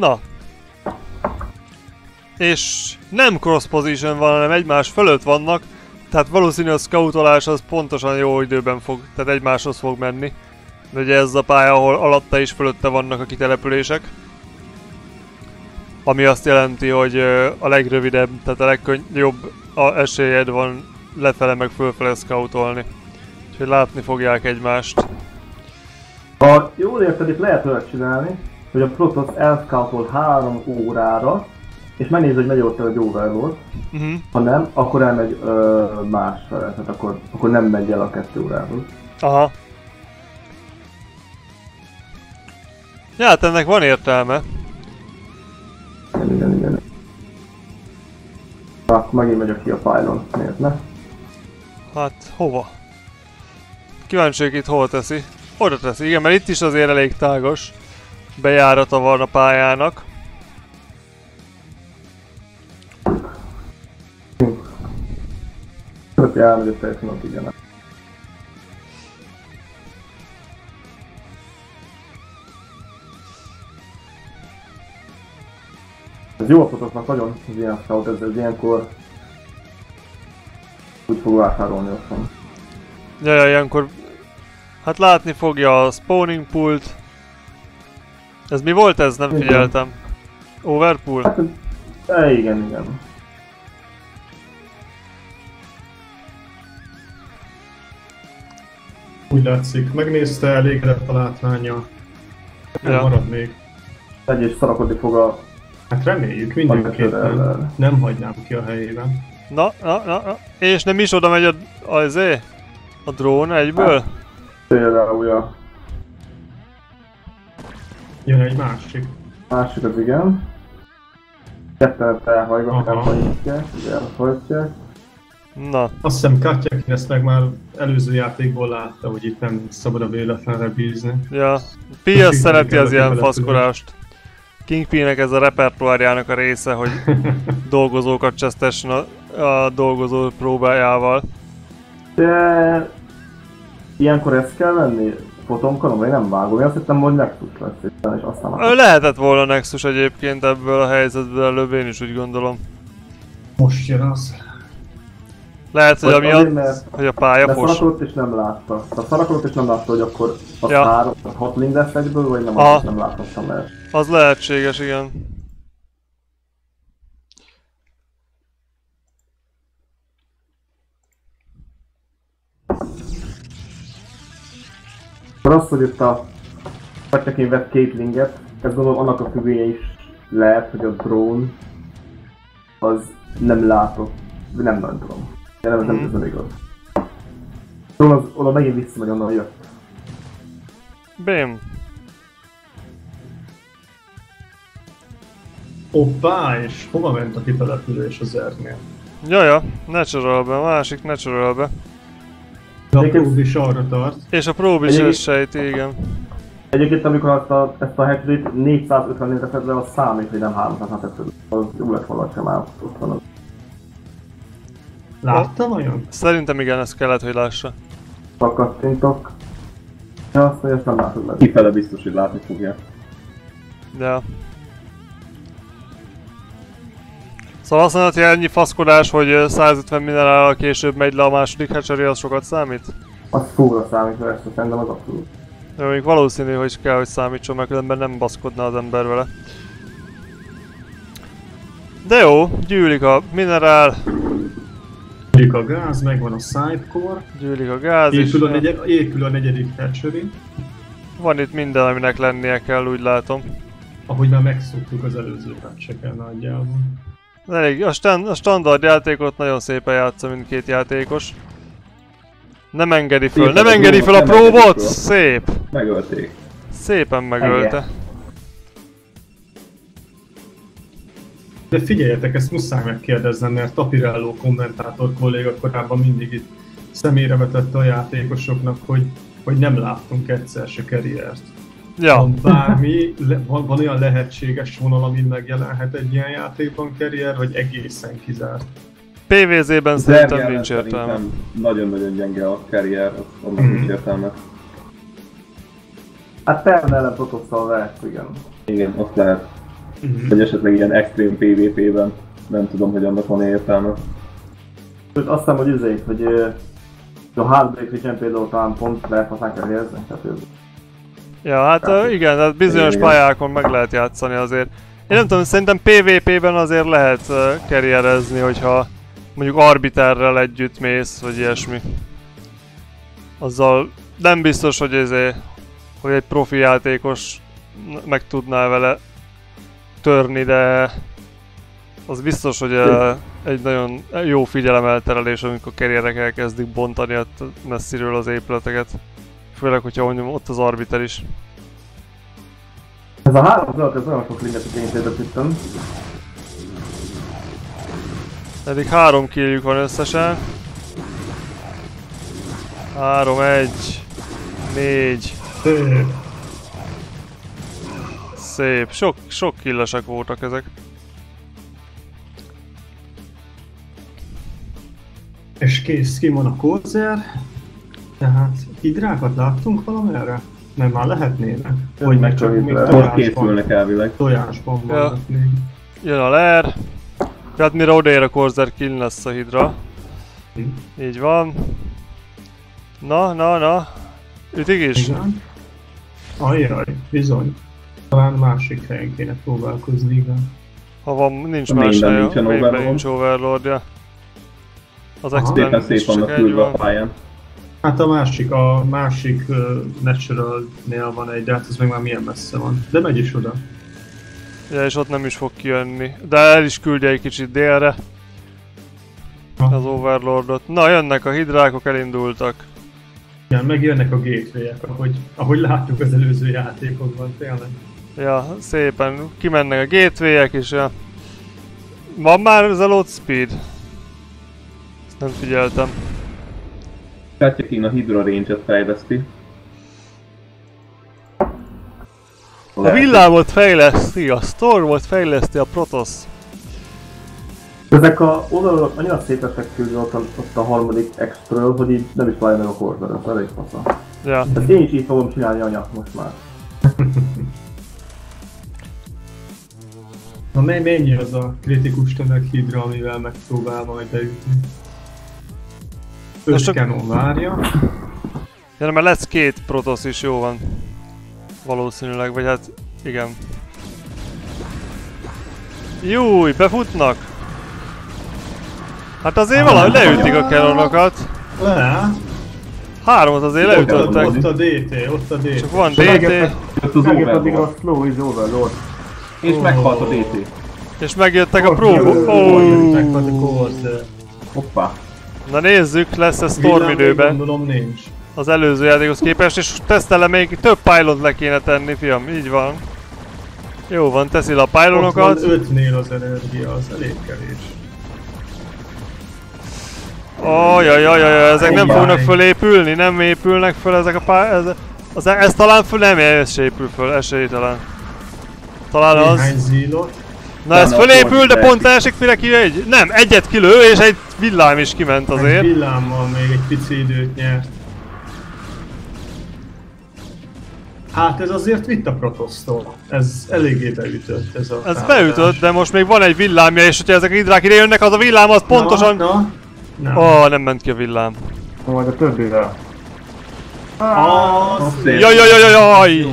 Na. És nem cross position van, hanem egymás fölött vannak, tehát valószínű a scoutolás az pontosan jó időben fog, tehát egymáshoz fog menni. De ugye ez a pálya, ahol alatta és fölötte vannak a kitelepülések. Ami azt jelenti, hogy a legrövidebb, tehát a legjobb esélyed van lefele meg fölfele scoutolni. Úgyhogy látni fogják egymást. Ha jól érted, itt lehet olyat csinálni, hogy a Protoss elscoutol három órára, és megnéz, hogy megy ott egy overlord. Uh-huh. Ha nem, akkor elmegy ö, másra, tehát akkor, akkor nem megy el a kettő órához. Aha. Ja, hát ennek van értelme. Igen, igen, igen. Akkor megint megyek ki a pylon, miért ne? Hát, hova? Kíváncsi, itt hol teszi. Oda teszi, igen, mert itt is azért elég tágos bejárata van a pályának. Ott elmegy a teljesen igen. Ez jó fotóknak nagyon az ilyen scout, ez, ez ilyenkor úgy fog vásárolni otthon. Ja, ja, ilyenkor Hát látni fogja a spawning pult. Ez mi volt ez? Nem figyeltem. Overpool? Hát, e, igen, igen. Úgy látszik, megnézte, elégedett a látványa. Nem ja. marad még. Egy és szarakodni fog a... Hát reméljük, mindenképpen. Nem hagynám ki a helyében. Na, na, na, na. És nem is oda megy a, a, a drón egyből? Hát. Például, ja. Jön egy másik. Másik az igen. Ketten elhajgat, elhajtják, elhajtják. Na. Azt hiszem Katya ezt meg már előző játékból látta, hogy itt nem szabad a véletlenre bízni. Ja, PS szereti az ilyen faszkorást. Kingpinnek ez a repertoárjának a része, hogy dolgozókat csesztessen a, a dolgozó próbájával. De Ilyenkor ezt kell venni? Fotonkonom, vagy nem vágom. Én azt hittem, hogy Nexus lesz, és aztán... Már... Lehetett volna Nexus egyébként ebből a helyzetből előbb, én is úgy gondolom. Most jön az. Lehet, hogy amiatt, mert, hogy a pálya de fos. Szarakolott is nem látta. A szarakolott is nem látta, hogy akkor a ja. három, hat link lesz egyből, vagy nem, azt nem láthattam el. Az lehetséges, igen. Az, hogy itt a Patyakin vett Caitlinget, ez gondolom annak a függvénye is lehet, hogy a drone az nem látott, nem nagyon tudom. De nem, nem mm. ez igaz. Drone az oda megint visszamegy, onnan jött. Bém. Hoppá, és hova ment a kitelepülés az Ernél? Jaja, Naturalbe, a másik Naturalbe. De a prób is arra tart. És a prób is ezt sejti, igen. Egyébként amikor azt a, ezt a hackerit 450 nézre fedve, az számít, hogy nem 350 Az jó lett volna, sem már ott van az. Látta vajon? Szerintem igen, ezt kellett, hogy lássa. Pakattintok. Ja, azt mondja, ezt nem látod meg. Kifele biztos, hogy látni fogja. Ja. Szóval azt mondod, hogy ennyi faszkodás, hogy 150 minerál később megy le a második hatchery, az sokat számít? Az fúra számít, mert ezt szerintem az abszolút. Jó, még valószínű, hogy kell, hogy számítson, mert különben nem baszkodna az ember vele. De jó, gyűlik a minerál. Gyűlik a gáz, megvan a sidecore. Gyűlik a gáz épül is. A negyed, épül a negyedik hatchery. Van itt minden, aminek lennie kell, úgy látom. Ahogy már megszoktuk az előző patcheken nagyjából. Elég, a, stand, a standard játékot nagyon szépen játsza mindkét játékos. Nem engedi föl, Szép nem engedi föl a próbot! Szép! Megölték. Szépen megölte. De figyeljetek, ezt muszáj megkérdeznem, mert Tapirello kommentátor kolléga korábban mindig itt személyre vetette a játékosoknak, hogy, hogy nem láttunk egyszer se karriert. Ja. Van bármi, le, van, van olyan lehetséges vonal, amin megjelenhet egy ilyen játékban karrier, vagy egészen kizárt? PVZ-ben szerintem nincs értelme. Nagyon-nagyon gyenge a karrier, annak mm. nincs értelme. Hát Pern ellen protosszal lehet, igen. Igen, azt lehet. Mhm. Vagy esetleg ilyen extrém PvP-ben. Nem tudom, hogy annak van értelme. Sőt, azt hiszem, hogy üzét, hogy a Heartbreak Vision például talán pont lehet használni kell helyezni, tehát Ja, hát ö, igen, tehát bizonyos Igen. pályákon meg lehet játszani azért. Én nem tudom, szerintem PvP-ben azért lehet uh, karrierezni, hogyha mondjuk arbiterrel együtt mész, vagy ilyesmi. Azzal nem biztos, hogy ezé, hogy egy profi játékos meg tudná vele törni, de az biztos, hogy uh, egy nagyon jó figyelemelterelés, amikor karrierek elkezdik bontani ott messziről az épületeket. Főleg, hogyha mondjuk ott az arbiter is. Ez a három zöld, ez nagyon sok én például tudtam. Eddig három killjük van összesen. Három, egy, négy. Szép. Szép. Sok, sok killesek voltak ezek. És kész, ki van a kózer. Tehát hidrákat láttunk valamerre? Nem, már lehetnének. Vagy meg csak még tojásban, készülnek elvileg. tojásban Ja. Jön a ler. Tehát mire odaér a Korzer kill lesz a hidra. Hm. Így van. Na, na, na. Ütik is? Igen. Ajjaj, bizony. Talán másik helyen kéne próbálkozni, igen. Ha van, nincs más mainben hely, nincsen overlord. nincs overlordja. Az szép is csak egy van. Hát a másik, a másik uh, Natural-nél van egy, de hát ez meg már milyen messze van. De megy is oda. Ja, és ott nem is fog kijönni. De el is küldje egy kicsit délre. Ha. Az Overlordot. Na, jönnek a hidrákok, elindultak. Igen, megjönnek a gateway-ek, ahogy, ahogy láttuk az előző játékokban, tényleg. Ja, szépen kimennek a gateway-ek is, ja. Van már ez a load speed? Ezt nem figyeltem. Katyakin a Hydra range-et fejleszti. A villámot fejleszti, a stormot fejleszti a Protoss. Ezek a oldalak annyira szép küldve ott, a- ott a harmadik extről, hogy így nem is várja meg a ez elég fasza. Ja. Ezt én is így fogom csinálni anya most már. Na mennyi az a kritikus tömeg hidra, amivel megpróbál majd beütni? Öt kanon várja. Ja, mert lesz két Protoss is, jó van. Valószínűleg, vagy hát igen. Júj, befutnak! Hát azért valahogy leütik a canonokat. Le! Hármat azért leütöttek. ott a DT, ott a DT. Csak van DT, megjött Jött az megjött addig a Overlord. slow is overlord. És meghalt a DT. és megjöttek a a Oh. Corsair. Hoppá. Na nézzük, lesz ez Storm időben Gondolom nincs. az előző játékhoz képest, és tesztelem még több pylont le kéne tenni, fiam, így van. Jó van, teszi le a Ott van pylonokat. 5-nél az energia, az elég kevés. Ajajajaj, ezek nem fognak fölépülni, nem épülnek föl ezek a pá... Ez, az, ez talán föl nem, ez se épül föl, esélytelen. Talán az... Na ez fölépül, de pont mire ki egy... Nem, egyet kilő, és egy villám is kiment Egy azért. villámmal még egy pici időt nyert. Hát ez azért vitt a Protosztól. Ez eléggé beütött ez a Ez támadás. beütött, de most még van egy villámja, és hogyha ezek a hidrák ide jönnek, az a villám az pontosan... Na, na. Ó, oh, nem ment ki a villám. Majd a többivel. Az Szép. Jaj, jaj, jaj, jaj.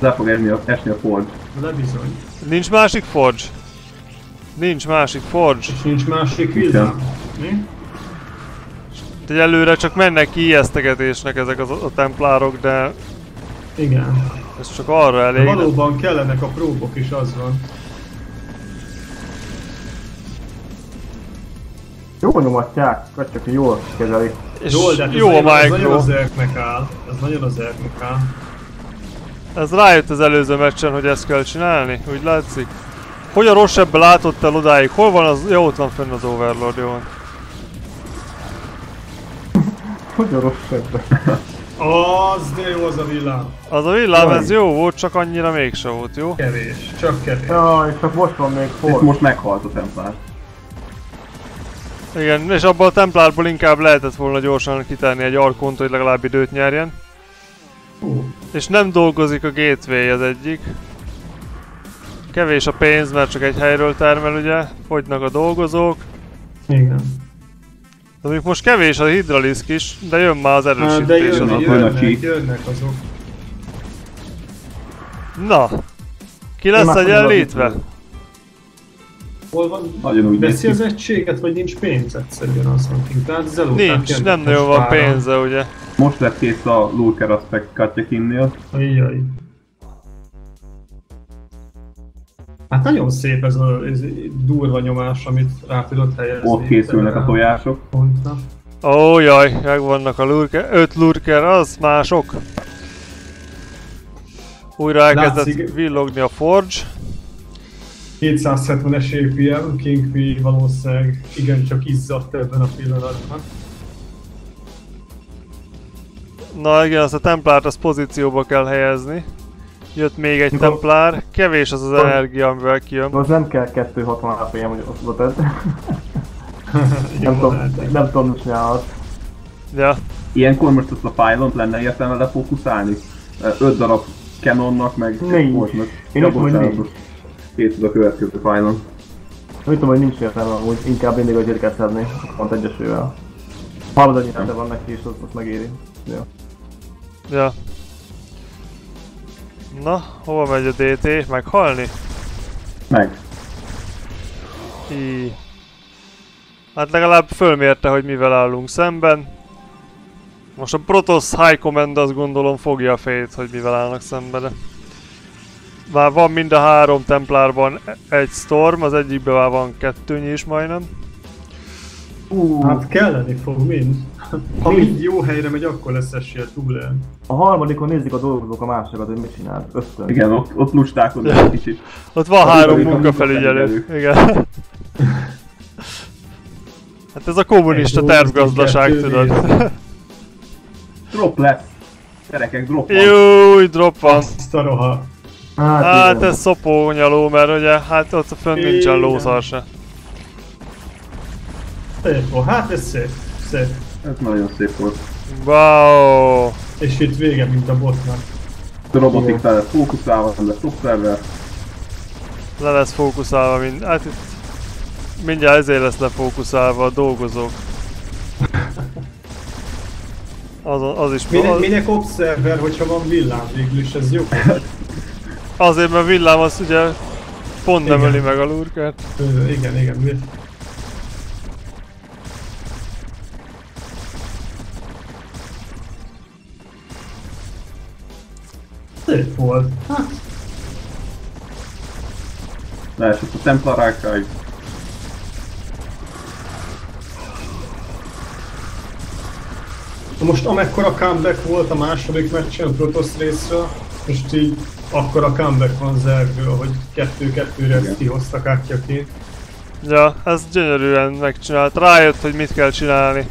Le fog esni a, esni a Forge. Le bizony. Nincs másik forge? Nincs másik forge. És nincs másik villám. Mi? Egyelőre csak mennek ki ijesztegetésnek ezek az, a templárok, de Igen. ez csak arra De elég. valóban kellenek a próbok is, az van. Jó nyomatják, vagy csak jól kezeli. És Jó, de hát jó a nagyon, ez nagyon micro. az erknek áll. Ez nagyon az erknek áll. Ez rájött az előző meccsen, hogy ezt kell csinálni, úgy látszik. Hogy a Rossebbe látott el odáig? Hol van az? Jó, ott van fenn az Overlord, jó van. Hogy a rossz. Az, de jó az a villám. Az a villám, Jaj. ez jó volt, csak annyira mégse volt, jó? Kevés, csak kevés. Jaj, csak most van még És for. most meghalt a Templár. Igen, és abból a templárból inkább lehetett volna gyorsan kitenni egy arkont, hogy legalább időt nyerjen. Hú, És nem dolgozik a gateway az egyik. Kevés a pénz, mert csak egy helyről termel ugye, fogynak a dolgozók. Igen. De mondjuk most kevés a hidraliszk is, de jön már az Hát, de erősítés jönnek, az jön- jönnek, ki. jönnek azok. Na! Ki lesz egyenlítve? Hol van? Nagyon úgy Veszi az egységet, vagy nincs pénz egyszerűen az. Tehát az Nincs, jönnek nem nagyon van pénze ugye. Most lett kész a Lurker Aspect Katyakinnél. Ajjaj. Hát nagyon szép ez a ez durva nyomás, amit rá tudod helyezni. Ott készülnek a tojások. Pontra. Ó jaj, megvannak a lurker, öt lurker, az mások. Újra elkezdett Látszik. villogni a Forge. 270-es APM, King P valószínűleg igencsak izzadt ebben a pillanatban. Na igen, azt a templárt az pozícióba kell helyezni. Jött még egy Mikor- templár, kevés az az energia, amivel kijön. Az nem kell 260 APM, hogy osztod ez. nem, tudom, nem tudom, mit csinálhat. Ja, Ilyenkor most azt a pylont lenne értelme lefókuszálni? Ö, Öt darab Canonnak, meg. Forge-nak. Én Ja, úgy tudom, hogy nincs. most a következő pylon. Úgy tudom, hogy nincs értelme amúgy, inkább mindig a kell szedni, pont egyesével. Hallod, annyi Nem. nem. van neki, és az, az megéri. Jó. ja. Na, hova megy a DT? Meghalni? Meg. Í. Hát legalább fölmérte, hogy mivel állunk szemben. Most a Protoss High Command azt gondolom fogja a fejét, hogy mivel állnak szemben. Már van mind a három templárban egy Storm, az egyikben már van kettőnyi is majdnem. Uh, Hát kelleni fog mind. Ha mind jó helyre megy, akkor lesz esélye túlélni. a harmadikon nézik a dolgozók a másikat, hogy mit csinál. Ösztön. Igen, ott, ott lustálkodnak egy kicsit. Ott van Az három munkafelügyelő. Igen. Hát ez a kommunista tervgazdaság, tudod. Drop lesz. Gyerekek, drop van. Júj, drop van. Azt a roha. Hát, Hát igen. ez szopónyaló, mert ugye, hát ott a fönn nincsen Igen. lószar se. Volt. Hát ez szép. Szép. Ez nagyon szép volt. Wow! És itt vége, mint a botnak. A robotik fel lesz fókuszálva, lesz szofszervel. Le lesz fókuszálva mind... Hát itt... Mindjárt ezért lesz lefókuszálva a dolgozók. Az, az is... Minek, Az, minek observer, hogyha van villám végül is, ez jó. azért, mert villám az ugye pont nem Igen. öli meg a lurkert. Ö, igen, igen. Szép volt. Hát, Leesett a templarákáig. most amekkora comeback volt a második meccsen a Protoss részről, most így akkora comeback van Zergről, hogy kettő-kettőre ezt kihoztak átjaként. Ja, ez gyönyörűen megcsinált. Rájött, hogy mit kell csinálni.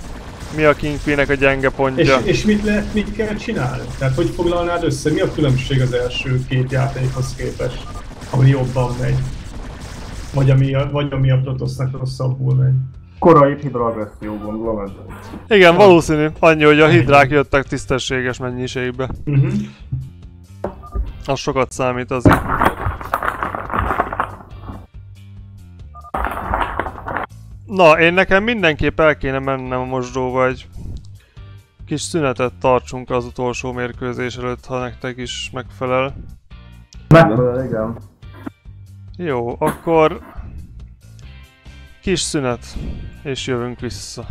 Mi a Kingpinnek a gyenge És, pontja. és mit lehet, mit kell csinálni? Tehát hogy foglalnád össze? Mi a különbség az első két játékhoz képest, ami jobban megy? Vagy ami a, vagy ami a Protossnak rosszabbul megy? Korai hidragresszió gondolom ez. Igen, valószínű. Annyi, hogy a hidrák jöttek tisztességes mennyiségbe. Uh-huh. Az sokat számít azért. Na, én nekem mindenképp el kéne mennem a mosdóba egy kis szünetet tartsunk az utolsó mérkőzés előtt, ha nektek is megfelel. Megfelel, igen. Jó, akkor kis szünet, és jövünk vissza.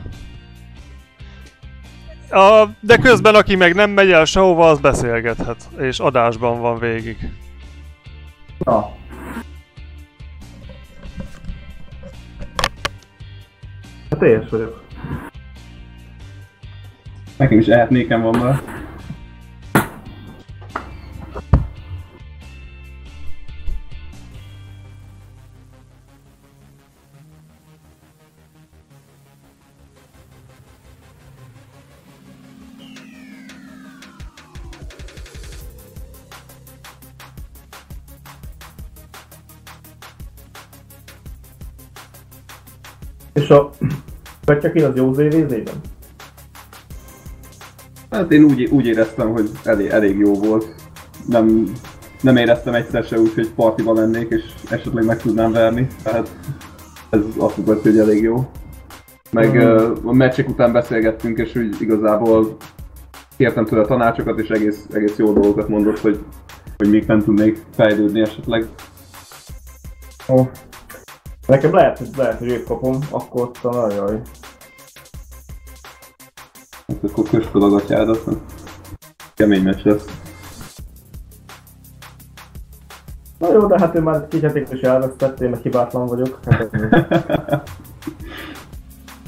A, de közben aki meg nem megy el sehova, az beszélgethet, és adásban van végig. Na. Hát teljes vagyok. Nekem is ehetnékem van már. És a... Petyakin az jó ZVZ-ben? Hát én úgy, úgy éreztem, hogy elég, elég jó volt. Nem nem éreztem egyszer se úgy, hogy partiba lennék, és esetleg meg tudnám verni, tehát ez azt mutatja, hogy elég jó. Meg mm. a meccsek után beszélgettünk, és úgy igazából kértem tőle tanácsokat, és egész, egész jó dolgokat mondott, hogy, hogy még nem tudnék fejlődni esetleg. Ó. Nekem lehet, hogy lehet, hogy őt kapom, akkor talán jaj. Hát akkor kösd fel a gatyádat, mert kemény meccs lesz. Na jó, de hát ő már két játékot is elvesztett, én meg hibátlan vagyok. Hát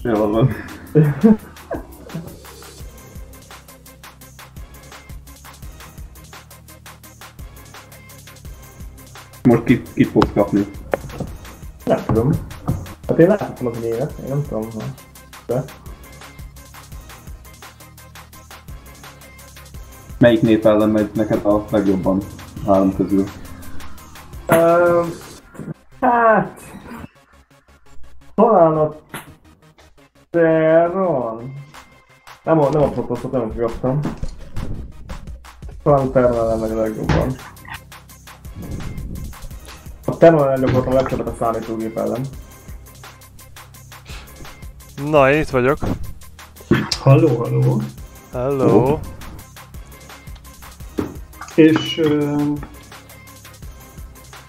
Jól van. Most kit, kit fogsz kapni? nem tudom. Hát én láthatom az élet, én nem tudom. De. Melyik nép ellen megy neked a legjobban három közül? Um, hát... Talán a... Terron? Nem a, nem a protoszot, nem kiadtam. Talán a Terron ellen megy a legjobban. A Terron ellen gyakorlatilag a legtöbbet a számítógép ellen. Na, én itt vagyok. Halló, halló. Hello. És uh,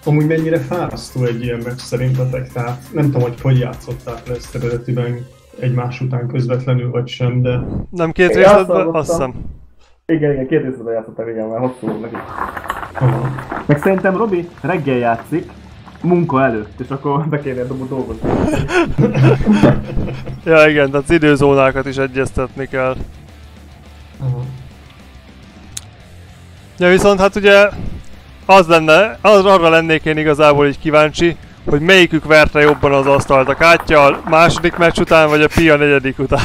amúgy mennyire fárasztó egy ilyen meccs szerintetek? Tehát nem tudom, hogy hogy játszották le ezt eredetiben egymás után közvetlenül vagy sem, de Nem két részletben? azt hiszem. Igen, igen, két részben játszottam, igen, mert hosszú volt neki. aha. Meg szerintem Robi reggel játszik, munka előtt, és akkor be kéne dobni dolgozni. Ja igen, tehát az időzónákat is egyeztetni kell. aha. Ja viszont hát ugye az lenne, az, arra lennék én igazából így kíváncsi, hogy melyikük verte jobban az asztalt, a Kátya a második meccs után, vagy a Pia negyedik után.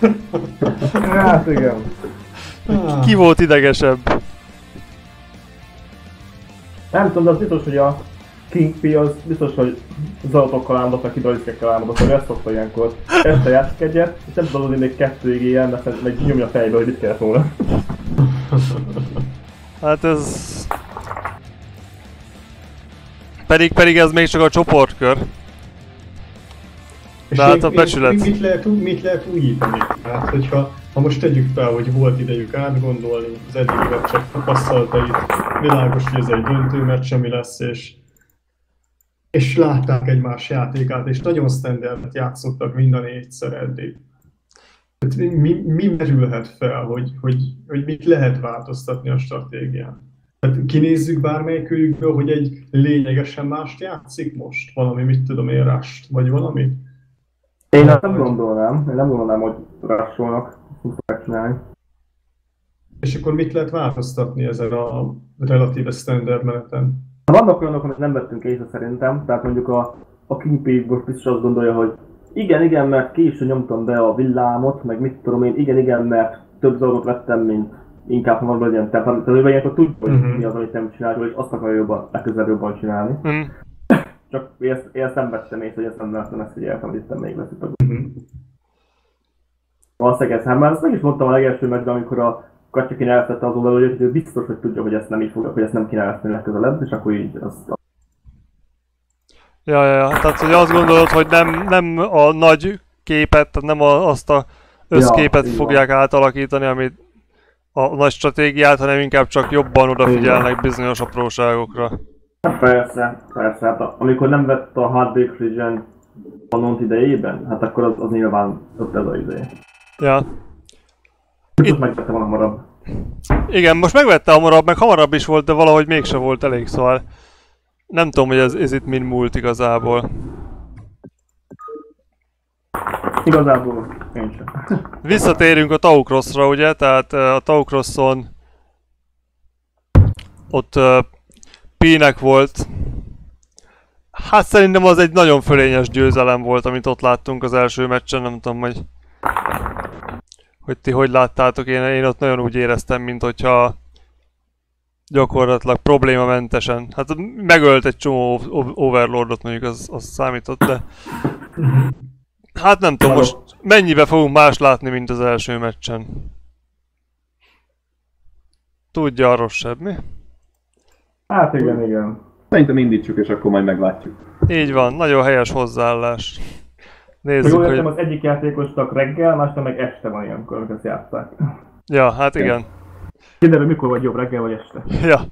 Hát igen. Ki volt idegesebb? Nem tudom, de az biztos, hogy a King P az biztos, hogy zalotokkal álmodott, meg hidroliszkekkel álmodott, hogy ezt szokta ilyenkor. Este játszik egyet, és nem tudom adni még kettőig ilyen, mert meg nyomja a fejbe, hogy mit kellett volna. Hát ez... Pedig, pedig ez még csak a csoportkör. És De hát a becsület. Mit lehet, mit lehet újítani? Tehát, hogyha ha most tegyük fel, hogy volt idejük átgondolni az eddigi meccsek tapasztalatait, világos, hogy ez egy döntő meccs, ami lesz, és és látták egymás játékát, és nagyon standardet játszottak mind a négyszer eddig. Tehát Mi, mi merülhet fel, hogy, hogy, hogy mit lehet változtatni a stratégián? Hát kinézzük bármelyikőjükből, hogy egy lényegesen mást játszik most? Valami, mit tudom én, Rust, vagy valami? Én nem gondolnám, én nem gondolnám, hogy rásolnak, fogják csinálni. És akkor mit lehet változtatni ezen a relatíve standard meneten? Vannak olyanok, amit nem vettünk észre szerintem, tehát mondjuk a, a King P most biztos azt gondolja, hogy igen, igen, mert is nyomtam be a villámot, meg mit tudom én, igen, igen, mert több dolgot vettem, mint inkább hamarabb legyen. Tehát, tehát ő ilyenkor tudja, hogy Mhm. mi az, amit nem csinál, és azt akarja jobban, legközelebb jobban csinálni. Mm. Csak én ezt, én ezt nem vettem észre, hogy ezt nem vettem, ezt figyeltem, hogy itt még lesz itt a Mhm. Valószínűleg ez, hát már ezt meg is mondtam a legelső meccsben, amikor a Katyakin elvette az oldalról, hogy ő biztos, hogy tudja, hogy ezt nem így fogja, hogy ezt nem elveszteni legközelebb, és akkor így azt, Ja, ja, ja. Tehát, hogy azt gondolod, hogy nem, nem a nagy képet, tehát nem a, azt a összképet van. fogják átalakítani, amit a nagy stratégiát, hanem inkább csak jobban odafigyelnek bizonyos apróságokra. Hát persze, persze, hát amikor nem vett a Heartbreak Legion Panont idejében, hát akkor az, az nyilván ott ez a idő. Ja. Itt megvette volna hamarabb. Igen, most megvette hamarabb, meg hamarabb is volt, de valahogy mégse volt elég, szóval nem tudom, hogy ez, ez itt mind múlt igazából. Igazából én sem. Visszatérünk a Taucrossra, ugye? Tehát ö, a Taucrosson ott uh, P-nek volt. Hát szerintem az egy nagyon fölényes győzelem volt, amit ott láttunk az első meccsen, nem tudom, hogy hogy ti hogy láttátok, én, én ott nagyon úgy éreztem, mint hogyha gyakorlatilag problémamentesen. Hát megölt egy csomó overlordot mondjuk, az, az számított, de hát nem tudom, most mennyibe fogunk más látni, mint az első meccsen. Tudja a rosszabb, mi? Hát igen, igen. Szerintem indítsuk, és akkor majd meglátjuk. Így van, nagyon helyes hozzáállás. Nézzük, jól értem, hogy... az egyik játékosnak reggel, másnak meg este van ilyenkor, amikor ezt játszák. Ja, hát igen. Kiderül, mikor vagy jobb reggel vagy este. Ja,